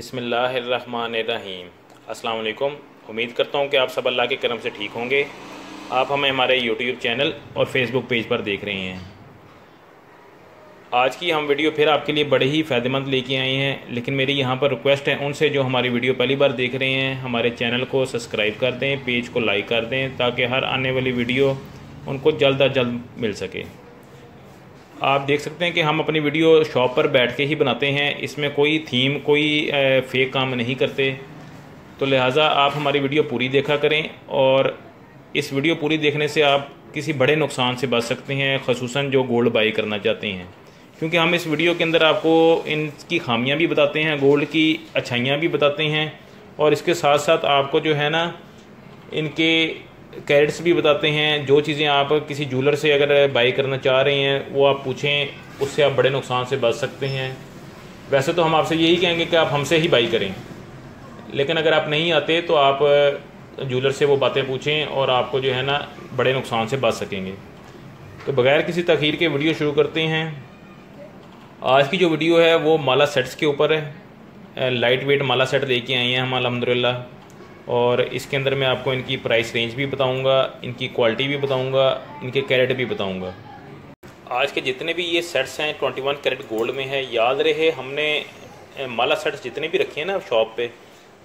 बसमीम अस्सलाम उम्मीद करता हूँ कि आप सब अल्लाह के करम से ठीक होंगे। आप हमें हमारे यूट्यूब चैनल और फेसबुक पेज पर देख रहे हैं। आज की हम वीडियो फिर आपके लिए बड़े ही फ़ायदेमंद लेके आए हैं, लेकिन मेरी यहाँ पर रिक्वेस्ट है उनसे जो हमारी वीडियो पहली बार देख रहे हैं, हमारे चैनल को सब्सक्राइब कर दें, पेज को लाइक कर दें, ताकि हर आने वाली वीडियो उनको जल्द अज जल्द मिल सके। आप देख सकते हैं कि हम अपनी वीडियो शॉप पर बैठ के ही बनाते हैं। इसमें कोई थीम कोई फेक काम नहीं करते। तो लिहाजा आप हमारी वीडियो पूरी देखा करें और इस वीडियो पूरी देखने से आप किसी बड़े नुकसान से बच सकते हैं खसूस जो गोल्ड बाई करना चाहते हैं। क्योंकि हम इस वीडियो के अंदर आपको इनकी खामियाँ भी बताते हैं गोल्ड की अच्छाइयाँ भी बताते हैं और इसके साथ साथ आपको जो है ना, इनके कैरेट्स भी बताते हैं, जो चीज़ें आप किसी जूलर से अगर बाई करना चाह रहे हैं, वो आप पूछें, उससे आप बड़े नुकसान से बच सकते हैं। वैसे तो हम आपसे यही कहेंगे कि आप हमसे ही बाई करें। लेकिन अगर आप नहीं आते तो आप जूलर से वो बातें पूछें और आपको जो है ना, बड़े नुकसान से बच सकेंगे। तो बगैर किसी तखीर के वीडियो शुरू करते हैं। आज की जो वीडियो है, वो माला सेट्स के ऊपर है। लाइट वेट माला सेट लेके आए हैं हम अलहमदिल्ला और इसके अंदर मैं आपको इनकी प्राइस रेंज भी बताऊँगा, इनकी क्वालिटी भी बताऊँगा, इनके कैरेट भी बताऊँगा। आज के जितने भी ये सेट्स हैं 21 कैरेट गोल्ड में है, याद रहे, हमने माला सेट्स जितने भी रखे हैं ना शॉप पे,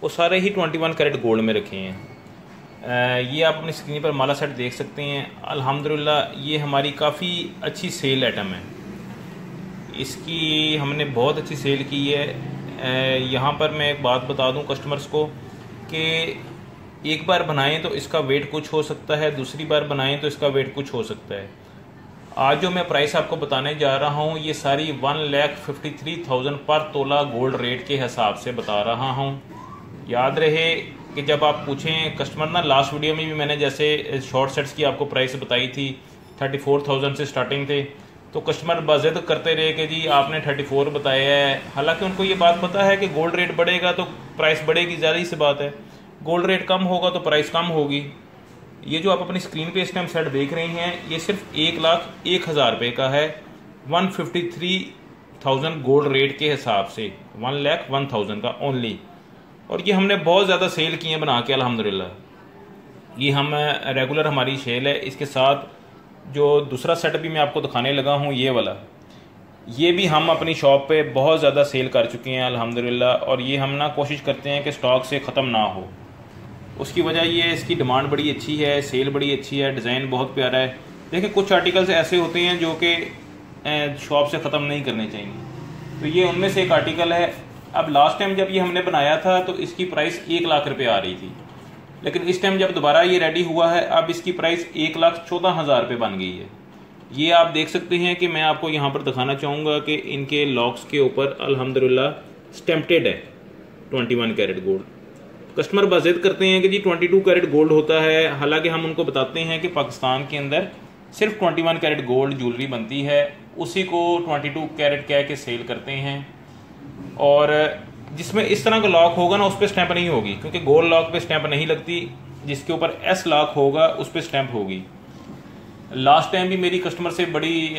वो सारे ही 21 कैरेट गोल्ड में रखे हैं। ये आप अपनी स्क्रीन पर माला सेट देख सकते हैं। अल्हम्दुलिल्लाह, ये हमारी काफ़ी अच्छी सेल आइटम है। इसकी हमने बहुत अच्छी सेल की है। यहाँ पर मैं एक बात बता दूँ कस्टमर्स को कि एक बार बनाएँ तो इसका वेट कुछ हो सकता है, दूसरी बार बनाएँ तो इसका वेट कुछ हो सकता है। आज जो मैं प्राइस आपको बताने जा रहा हूँ, ये सारी one lakh fifty three thousand per तोला गोल्ड रेट के हिसाब से बता रहा हूँ। याद रहे कि जब आप पूछें कस्टमर ना लास्ट वीडियो में भी मैंने जैसे शॉर्ट सेट्स की आपको प्राइस बताई थी, थर्टी फोर थाउज़ेंड से स्टार्टिंग थे तो कस्टमर बजद करते रहे कि जी आपने थर्टी फोर बताया है। हालाँकि उनको ये बात पता है कि गोल्ड रेट बढ़ेगा तो प्राइस बढ़ेगी, ज़्यादा ही सी बात है। गोल्ड रेट कम होगा तो प्राइस कम होगी। ये जो आप अपनी स्क्रीन पे इस टाइम सेट देख रहे हैं, ये सिर्फ़ एक लाख एक हज़ार रुपये का है। One fifty three thousand gold rate के हिसाब से। वन लैख वन थाउज़ेंड का ओनली और ये हमने बहुत ज़्यादा सेल किए हैं बना के अलहमदिल्ला ये हम रेगुलर हमारी सेल है। इसके साथ जो दूसरा सेट भी मैं आपको दिखाने लगा हूँ, ये वाला। ये भी हम अपनी शॉप पे बहुत ज़्यादा सेल कर चुके हैं, अल्हम्दुलिल्लाह। और ये हम ना कोशिश करते हैं कि स्टॉक से ख़त्म ना हो। उसकी वजह ये है, इसकी डिमांड बड़ी अच्छी है सेल बड़ी अच्छी है डिज़ाइन बहुत प्यारा है। देखिए, कुछ आर्टिकल्स ऐसे होते हैं जो कि शॉप से ख़त्म नहीं करने चाहिए। तो ये उनमें से एक आर्टिकल है। अब लास्ट टाइम जब ये हमने बनाया था तो इसकी प्राइस एक लाख रुपये आ रही थी। लेकिन इस टाइम जब दोबारा ये रेडी हुआ है, अब इसकी प्राइस एक लाख चौदह हज़ार रुपये बन गई है। ये आप देख सकते हैं कि मैं आपको यहाँ पर दिखाना चाहूँगा कि इनके लॉक्स के ऊपर अल्हम्दुलिल्लाह स्टेम्पटेड है 21 कैरेट गोल्ड कस्टमर बाजिद करते हैं कि जी 22 कैरेट गोल्ड होता है। हालाँकि हम उनको बताते हैं कि पाकिस्तान के अंदर सिर्फ़ 21 कैरेट गोल्ड ज्वेलरी बनती है। उसी को 22 कैरेट कह के सेल करते हैं। और जिसमें इस तरह का लॉक होगा ना, उस पर स्टैंप नहीं होगी, क्योंकि गोल्ड लॉक पे स्टैंप नहीं लगती। जिसके ऊपर एस लॉक होगा, उस पर स्टैंप होगी। लास्ट टाइम भी मेरी कस्टमर से बड़ी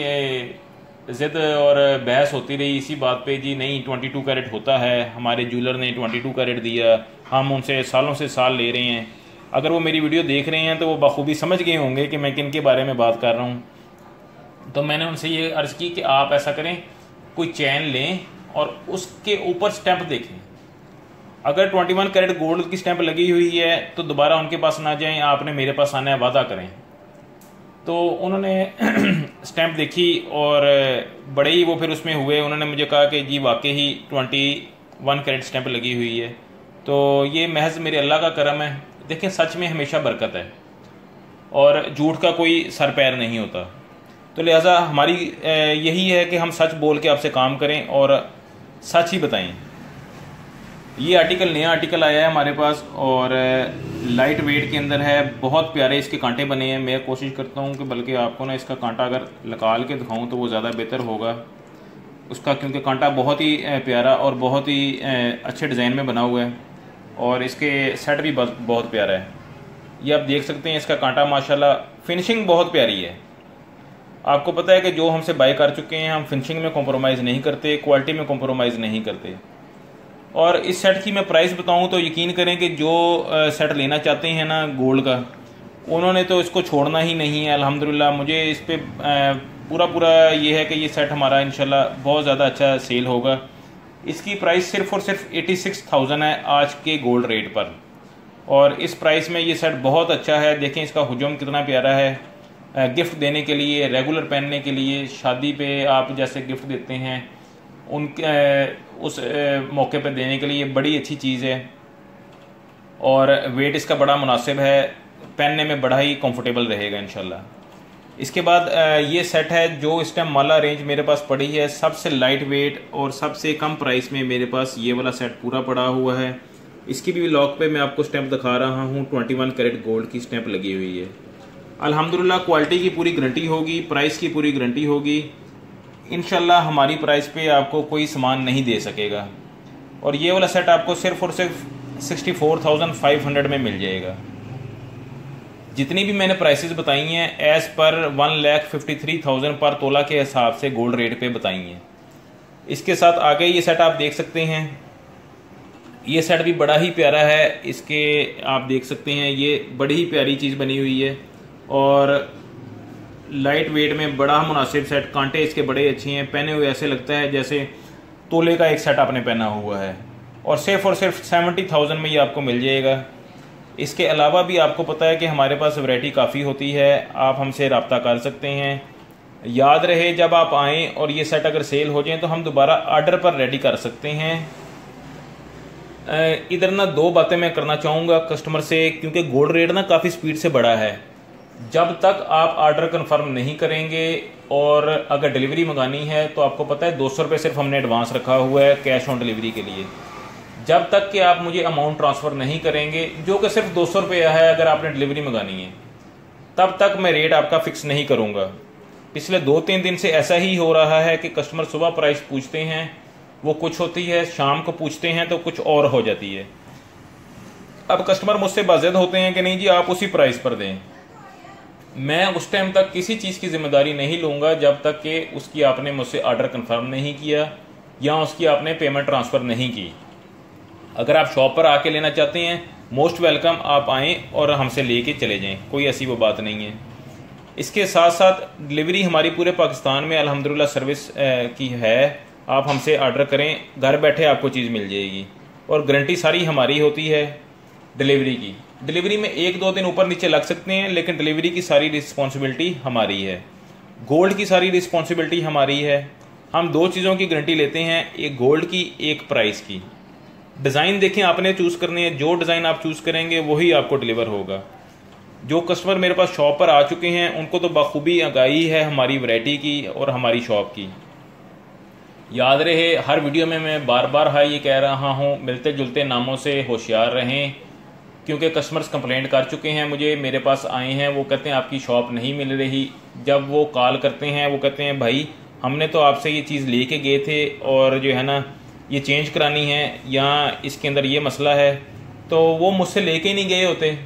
ज़िद और बहस होती रही। इसी बात पे जी, नहीं, ट्वेंटी टू कैरेट होता है। हमारे ज्वेलर ने ट्वेंटी टू कैरेट दिया। हम उनसे सालों से साल ले रहे हैं। अगर वो मेरी वीडियो देख रहे हैं तो वो बखूबी समझ गए होंगे कि मैं किन के बारे में बात कर रहा हूँ। तो मैंने उनसे ये अर्ज़ की कि आप ऐसा करें, कोई चैन लें और उसके ऊपर स्टैंप देखें। अगर 21 कैरेट गोल्ड की स्टैंप लगी हुई है तो दोबारा उनके पास ना जाएँ, आपने मेरे पास आना है वादा करें। तो उन्होंने स्टैंप देखी और बड़े ही वो फिर उसमें हुए। उन्होंने मुझे कहा कि जी, वाकई ही ट्वेंटी वन कैरेट स्टैंप लगी हुई है। तो ये महज मेरे अल्लाह का करम है। देखें, सच में हमेशा बरकत है। और झूठ का कोई सर पैर नहीं होता। तो लिहाजा हमारी यही है कि हम सच बोल के आपसे काम करें और सच ही बताएँ। ये आर्टिकल, नया आर्टिकल आया है हमारे पास और लाइट वेट के अंदर है। बहुत प्यारे इसके कांटे बने हैं। मैं कोशिश करता हूँ कि बल्कि आपको ना इसका कांटा अगर निकाल के दिखाऊँ तो वो ज़्यादा बेहतर होगा। उसका क्योंकि कांटा बहुत ही प्यारा और बहुत ही अच्छे डिज़ाइन में बना हुआ है। और इसके सेट भी बहुत प्यारा है। ये आप देख सकते हैं, इसका कांटा माशाल्लाह फिनिशिंग बहुत प्यारी है। आपको पता है कि जो हमसे बाय कर चुके हैं, हम फिनिशिंग में कॉम्प्रोमाइज़ नहीं करते क्वालिटी में कॉम्प्रोमाइज़ नहीं करते। और इस सेट की मैं प्राइस बताऊँ तो यकीन करें कि जो सेट लेना चाहते हैं ना गोल्ड का, उन्होंने तो इसको छोड़ना ही नहीं है, अल्हम्दुलिल्लाह। मुझे इस पर पूरा पूरा ये है कि ये सेट हमारा इंशाल्लाह बहुत ज़्यादा अच्छा सेल होगा। इसकी प्राइस सिर्फ़ और सिर्फ़ एटी सिक्स थाउज़ेंड है आज के गोल्ड रेट पर। और इस प्राइस में ये सेट बहुत अच्छा है। देखें इसका हजम कितना प्यारा है। गिफ्ट देने के लिए रेगुलर पहनने के लिए, शादी पे आप जैसे गिफ्ट देते हैं उन उस मौके पर देने के लिए बड़ी अच्छी चीज़ है। और वेट इसका बड़ा मुनासिब है। पहनने में बड़ा ही कंफर्टेबल रहेगा इनशाला इसके बाद ये सेट है जो इस टाइम माला रेंज मेरे पास पड़ी है। सबसे लाइट वेट और सबसे कम प्राइस में मेरे पास ये वाला सेट पूरा पड़ा हुआ है। इसकी भी लॉक पे मैं आपको स्टैंप दिखा रहा हूँ। ट्वेंटी वन कैरेट गोल्ड की स्टैंप लगी हुई है। अल्हम्दुलिल्लाह क्वालिटी की पूरी गारंटी होगी प्राइस की पूरी गारंटी होगी। इनशाला हमारी प्राइस पे आपको कोई सामान नहीं दे सकेगा। और ये वाला सेट आपको सिर्फ़ और सिर्फ़ sixty four thousand five hundred में मिल जाएगा। जितनी भी मैंने प्राइसेस बताई हैं as per one lakh fifty three thousand per तोला के हिसाब से गोल्ड रेट पे बताई हैं। इसके साथ आगे ये सेट आप देख सकते हैं। ये सेट भी बड़ा ही प्यारा है। इसके आप देख सकते हैं, ये बड़ी ही प्यारी चीज़ बनी हुई है। और लाइट वेट में बड़ा मुनासिब सेट कांटे इसके बड़े अच्छे हैं। पहने हुए ऐसे लगता है जैसे तोले का एक सेट आपने पहना हुआ है। और सिर्फ़ और सिर्फ़ सेवेंटी थाउज़ेंड में ये आपको मिल जाएगा। इसके अलावा भी आपको पता है कि हमारे पास वैरायटी काफ़ी होती है, आप हमसे रबता कर सकते हैं। याद रहे, जब आप आएँ और ये सेट अगर सेल हो जाए तो हम दोबारा आर्डर पर रेडी कर सकते हैं। इधर ना दो बातें मैं करना चाहूँगा कस्टमर से, क्योंकि गोल्ड रेट ना काफ़ी स्पीड से बढ़ा है। जब तक आप आर्डर कंफर्म नहीं करेंगे और अगर डिलीवरी मंगानी है तो आपको पता है दो सौ रुपये सिर्फ़ हमने एडवांस रखा हुआ है कैश ऑन डिलीवरी के लिए। जब तक कि आप मुझे अमाउंट ट्रांसफ़र नहीं करेंगे, जो कि सिर्फ़ दो सौ रुपया है अगर आपने डिलीवरी मंगानी है, तब तक मैं रेट आपका फिक्स नहीं करूँगा। पिछले दो तीन दिन से ऐसा ही हो रहा है कि कस्टमर सुबह प्राइस पूछते हैं, वो कुछ होती है, शाम को पूछते हैं तो कुछ और हो जाती है। अब कस्टमर मुझसे बाजिद होते हैं कि नहीं जी, आप उसी प्राइस पर दें। मैं उस टाइम तक किसी चीज़ की ज़िम्मेदारी नहीं लूँगा जब तक कि उसकी आपने मुझसे ऑर्डर कंफर्म नहीं किया या उसकी आपने पेमेंट ट्रांसफ़र नहीं की। अगर आप शॉप पर आके लेना चाहते हैं मोस्ट वेलकम आप आएँ और हमसे ले लेके चले जाएँ। कोई ऐसी वो बात नहीं है। इसके साथ साथ डिलीवरी हमारी पूरे पाकिस्तान में अल्हम्दुलिल्लाह सर्विस की है। आप हमसे ऑर्डर करें, घर बैठे आपको चीज़ मिल जाएगी। और गारंटी सारी हमारी होती है डिलीवरी की। डिलीवरी में एक दो दिन ऊपर नीचे लग सकते हैं, लेकिन डिलीवरी की सारी रिस्पॉन्सिबिलिटी हमारी है। गोल्ड की सारी रिस्पॉन्सिबिलिटी हमारी है। हम दो चीज़ों की गारंटी लेते हैं, एक गोल्ड की, एक प्राइस की। डिज़ाइन देखें, आपने चूज़ करनी है, जो डिज़ाइन आप चूज़ करेंगे, वही आपको डिलीवर होगा। जो कस्टमर मेरे पास शॉप पर आ चुके हैं, उनको तो बखूबी आगाही है हमारी वैरायटी की और हमारी शॉप की। याद रहे, हर वीडियो में मैं बार बार हाई ये कह रहा हूँ मिलते जुलते नामों से होशियार रहें, क्योंकि कस्टमर्स कंप्लेंट कर चुके हैं, मुझे मेरे पास आए हैं, वो कहते हैं, आपकी शॉप नहीं मिल रही। जब वो कॉल करते हैं, वो कहते हैं, भाई, हमने तो आपसे ये चीज़ लेके गए थे और जो है ना ये चेंज करानी है या इसके अंदर ये मसला है तो वो मुझसे लेके नहीं गए होते।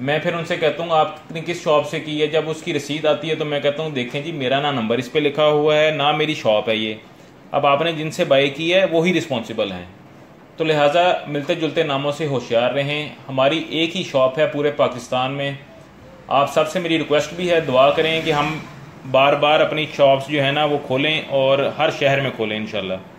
मैं फिर उनसे कहता हूँ, आपने किस शॉप से की है? जब उसकी रसीद आती है तो मैं कहता हूँ, देखें जी, मेरा ना नंबर इस पर लिखा हुआ है, ना मेरी शॉप है ये। अब आपने जिनसे बाई की है, वो ही रिस्पॉन्सिबल हैं। तो लिहाजा मिलते जुलते नामों से होशियार रहें। हमारी एक ही शॉप है पूरे पाकिस्तान में। आप सबसे मेरी रिक्वेस्ट भी है, दुआ करें कि हम बार बार अपनी शॉप्स जो है ना, वो खोलें और हर शहर में खोलें, इंशाल्लाह।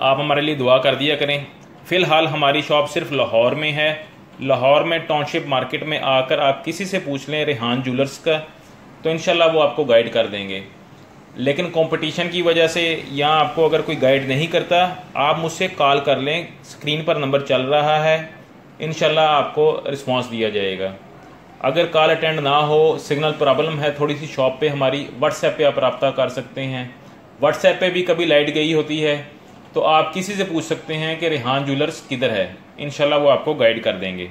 आप हमारे लिए दुआ कर दिया करें। फ़िलहाल हमारी शॉप सिर्फ़ लाहौर में है। लाहौर में टाउनशिप मार्केट में आकर आप किसी से पूछ लें रेहान ज्वेलर्स का तो इन वो आपको गाइड कर देंगे। लेकिन कंपटीशन की वजह से या आपको अगर कोई गाइड नहीं करता, आप मुझसे कॉल कर लें स्क्रीन पर नंबर चल रहा है इन आपको रिस्पांस दिया जाएगा। अगर कॉल अटेंड ना हो सिग्नल प्रॉब्लम है थोड़ी सी शॉप पे हमारी व्हाट्सएप पे आप रब्ता कर सकते हैं। व्हाट्सएप पे भी कभी लाइट गई होती है तो आप किसी से पूछ सकते हैं कि रिहान ज्वेलर्स किधर है। इनशाला वो आपको गाइड कर देंगे।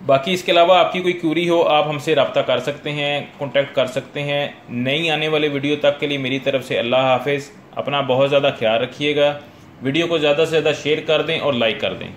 बाकी इसके अलावा आपकी कोई क्यूरी हो, आप हमसे रबता कर सकते हैं कॉन्टैक्ट कर सकते हैं। नई आने वाले वीडियो तक के लिए मेरी तरफ़ से अल्लाह हाफिज़। अपना बहुत ज़्यादा ख्याल रखिएगा। वीडियो को ज़्यादा से ज़्यादा शेयर कर दें और लाइक कर दें।